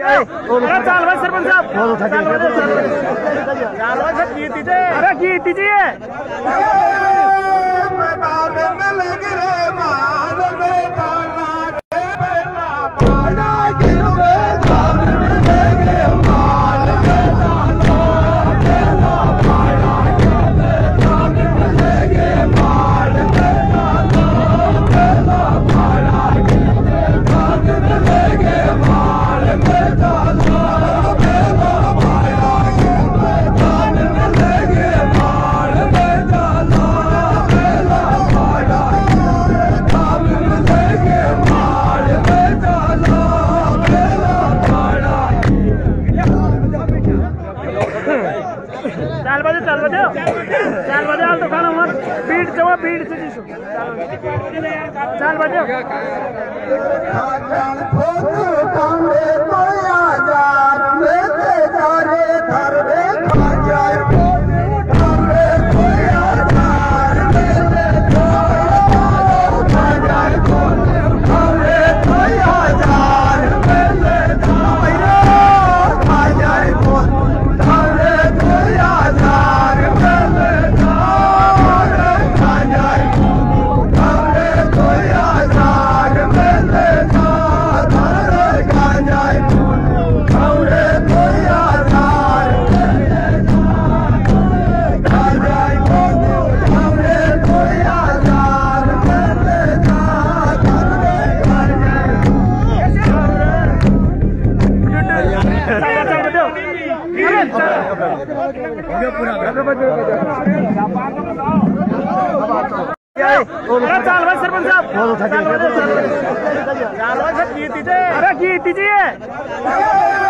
चाल भाई सरपंच साहब। सब गीत दीजिए। अरे गीत चार बजे चार बजे चार बजे आल दुकान हमार बीड जवा बीड से जीसो चार बजे चाल भाई सरपंच अरे की दीजिए।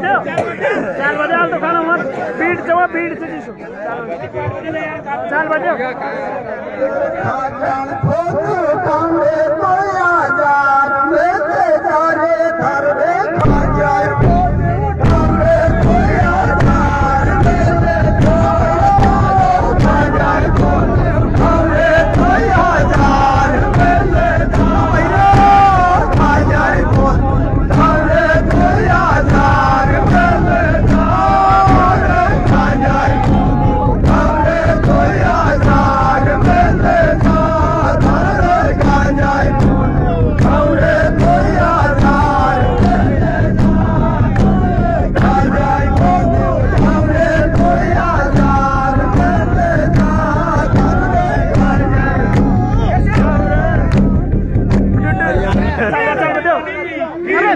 ચાલ બાજુ ચાલ બાજુ હાલ તો ખાનો મત ભીડ જવા ભીડ સુધી શું ચાલ બાજુ पूरा